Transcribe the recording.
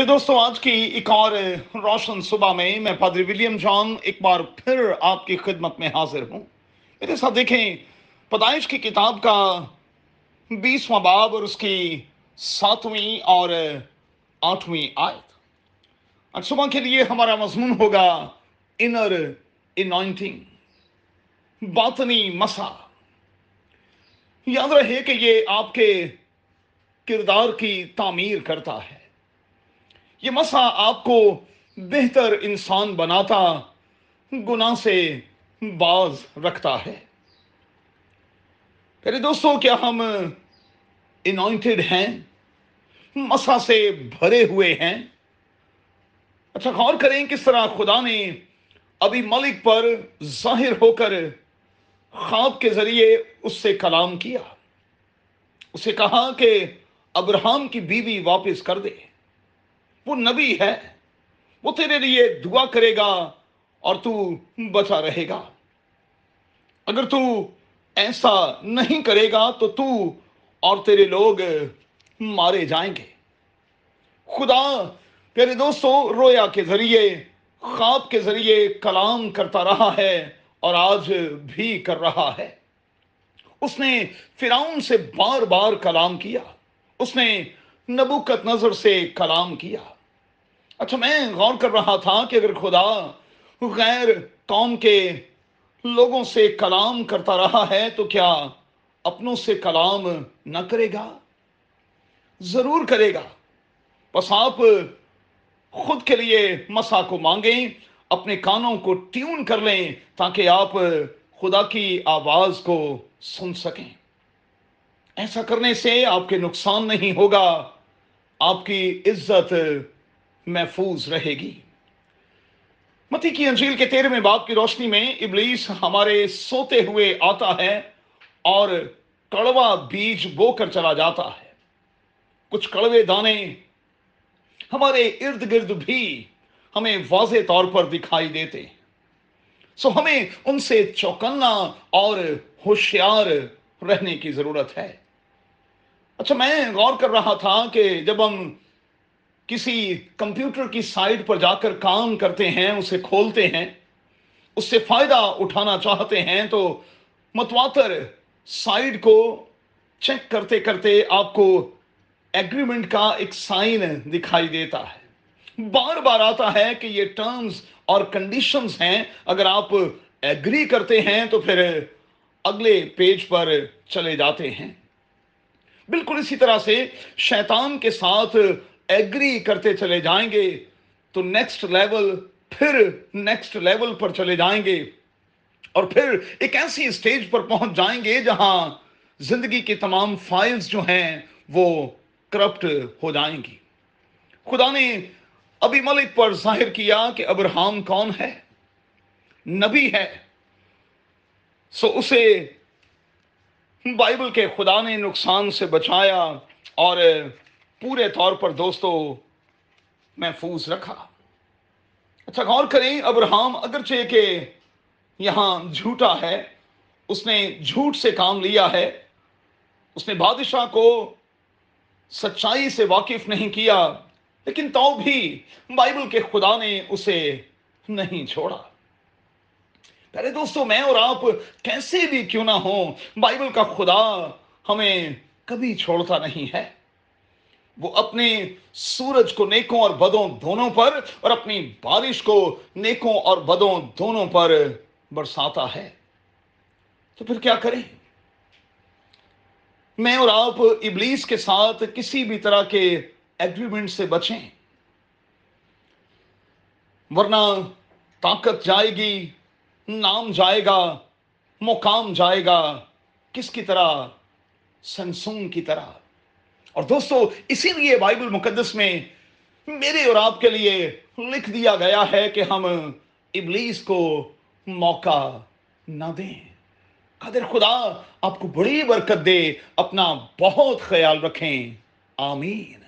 میرے دوستوں آج کی ایک اور روشن صبح میں میں پادری ولیم جان ایک بار پھر آپ کی خدمت میں حاضر ہوں۔ میرے ساتھ دیکھیں، پیدائش کی کتاب کا بیسواں باب اور اس کی ساتویں اور آٹھویں آیت۔ آج صبح کے لیے ہمارا مضمون ہوگا انر انوائنٹنگ باطنی مسا۔ یاد رہے کہ یہ آپ کے کردار کی تعمیر کرتا ہے۔ یہ مسا آپ کو بہتر انسان بناتا، گناہ سے باز رکھتا ہے۔ پہلے دوستوں کیا ہم انوائنٹڈ ہیں؟ مسا سے بھرے ہوئے ہیں۔ اچھا غور کریں کس طرح خدا نے ابھی ملک پر ظاہر ہو کر خواب کے ذریعے اس سے کلام کیا۔ اسے کہا کہ ابراہم کی بیوی واپس کر دے۔ وہ نبی ہے، وہ تیرے لیے دعا کرے گا اور تو بچا رہے گا۔ اگر تو ایسا نہیں کرے گا تو تو اور تیرے لوگ مارے جائیں گے۔ خدا پیارے دوستو رویا کے ذریعے، خواب کے ذریعے کلام کرتا رہا ہے اور آج بھی کر رہا ہے۔ اس نے فراؤن سے بار بار کلام کیا۔ اس نے نبوکت نظر سے کلام کیا۔ اچھا میں غور کر رہا تھا کہ اگر خدا غیر قوم کے لوگوں سے کلام کرتا رہا ہے تو کیا اپنوں سے کلام نہ کرے گا؟ ضرور کرے گا۔ بس آپ خود کے لیے مسا کو مانگیں، اپنے کانوں کو ٹیون کر لیں تاکہ آپ خدا کی آواز کو سن سکیں۔ ایسا کرنے سے آپ کے نقصان نہیں ہوگا۔ آپ کی عزت محفوظ رہے گی۔ متی کی انجیل کے تیرہویں باپ کی روشنی میں ابلیس ہمارے سوتے ہوئے آتا ہے اور کڑوا بیج بو کر چلا جاتا ہے۔ کچھ کڑوے دانے ہمارے ارد گرد بھی ہمیں واضح طور پر دکھائی دیتے سو ہمیں ان سے چوکنا اور ہوشیار رہنے کی ضرورت ہے۔ اچھا میں غور کر رہا تھا کہ جب ہم کسی کمپیوٹر کی سائٹ پر جا کر کام کرتے ہیں، اسے کھولتے ہیں، اس سے فائدہ اٹھانا چاہتے ہیں، تو متواتر سائٹ کو چیک کرتے کرتے آپ کو ایگریمنٹ کا ایک سائن دکھائی دیتا ہے۔ بار بار آتا ہے کہ یہ ٹرمز اور کنڈیشنز ہیں۔ اگر آپ ایگری کرتے ہیں تو پھر اگلے پیج پر چلے جاتے ہیں۔ بالکل اسی طرح سے شیطان کے ساتھ ایگری کرتے چلے جائیں گے، تو نیکسٹ لیول پھر نیکسٹ لیول پر چلے جائیں گے۔ اور پھر ایک ایسی اسٹیج پر پہنچ جائیں گے جہاں زندگی کی تمام فائلز جو ہیں وہ کرپٹ ہو جائیں گی۔ خدا نے ابھی ملک پر ظاہر کیا کہ ابراہم کون ہے؟ نبی ہے۔ سو اسے بائبل کے خدا نے نقصان سے بچایا اور پورے طور پر دوستو محفوظ رکھا۔ اچھا غور کریں، ابراہم اگرچہ کہ یہاں جھوٹا ہے، اس نے جھوٹ سے کام لیا ہے۔ اس نے بادشاہ کو سچائی سے واقف نہیں کیا، لیکن تو بھی بائبل کے خدا نے اسے نہیں چھوڑا۔ پہلے دوستو، میں اور آپ کیسے بھی کیوں نہ ہوں، بائبل کا خدا ہمیں کبھی چھوڑتا نہیں ہے۔ وہ اپنے سورج کو نیکوں اور بدوں دونوں پر اور اپنی بارش کو نیکوں اور بدوں دونوں پر برساتا ہے۔ تو پھر کیا کریں؟ میں اور آپ ابلیس کے ساتھ کسی بھی طرح کے ایگریمنٹ سے بچیں۔ ورنہ طاقت جائے گی، نام جائے گا، مقام جائے گا، کس کی طرح؟ سنسون کی طرح۔ اور دوستو، اسی لیے بائبل مقدس میں میرے اور آپ کے لیے لکھ دیا گیا ہے کہ ہم ابلیس کو موقع نہ دیں۔ قدر خدا، آپ کو بڑی برکت دے، اپنا بہت خیال رکھیں۔ آمین۔